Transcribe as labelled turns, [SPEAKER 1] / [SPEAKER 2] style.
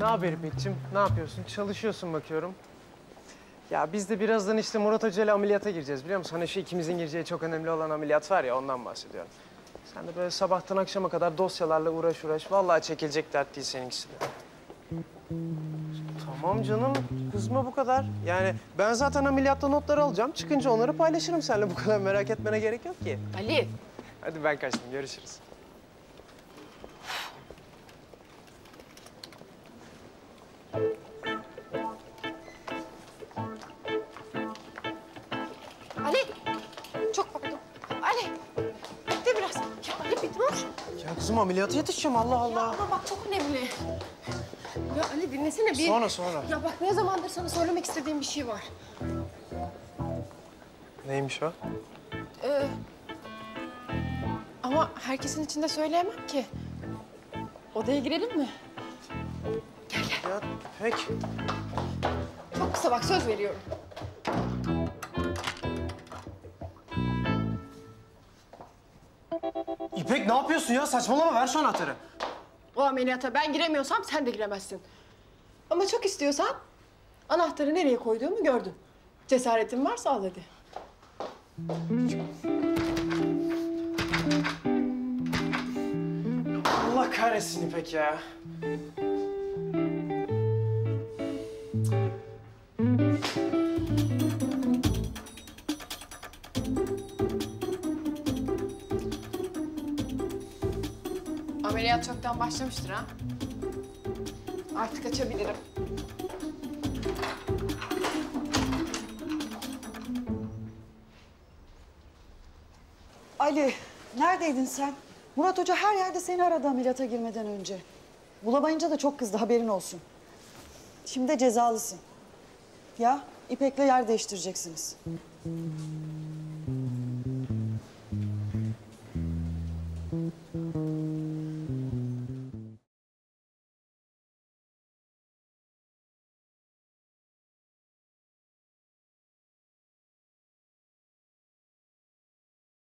[SPEAKER 1] Ne haber İpek'cim? Ne yapıyorsun? Çalışıyorsun bakıyorum. Ya biz de birazdan işte Murat Hoca ile ameliyata gireceğiz biliyor musun? Hani şu ikimizin gireceği çok önemli olan ameliyat var ya ondan bahsediyorum. Sen de böyle sabahtan akşama kadar dosyalarla uğraş uğraş. Vallahi çekilecek dert değil seninkisi de. Tamam canım, kızma bu kadar. Yani ben zaten ameliyatta notları alacağım. Çıkınca onları paylaşırım seninle. Bu kadar merak etmene gerek yok ki.
[SPEAKER 2] Ali.
[SPEAKER 1] Hadi ben kaçtım, görüşürüz.
[SPEAKER 2] Dur.
[SPEAKER 1] Ya kızım ameliyata yetişeceğim Allah
[SPEAKER 2] Ya
[SPEAKER 1] Allah.
[SPEAKER 2] ama bak çok önemli. Ya Ali dinlesene bir.
[SPEAKER 1] Sonra, sonra.
[SPEAKER 2] Ya bak ne zamandır sana söylemek istediğim bir şey var.
[SPEAKER 1] Neymiş o?
[SPEAKER 2] Ee, ama herkesin içinde söyleyemem ki. Odaya girelim mi?
[SPEAKER 1] Ya peki.
[SPEAKER 2] Çok kısa bak söz veriyorum.
[SPEAKER 1] İpek ne yapıyorsun ya? Saçmalama ver şu anahtarı.
[SPEAKER 2] O ameliyata ben giremiyorsam sen de giremezsin. Ama çok istiyorsan anahtarı nereye koyduğumu gördün. Cesaretin varsa al hadi.
[SPEAKER 1] Allah kahretsin İpek ya.
[SPEAKER 2] Ameliyat çoktan başlamıştır ha. Artık açabilirim.
[SPEAKER 3] Ali, neredeydin sen? Murat Hoca her yerde seni aradı ameliyata girmeden önce. Bulamayınca da çok kızdı, haberin olsun. Şimdi de cezalısın. Ya, İpek'le yer değiştireceksiniz.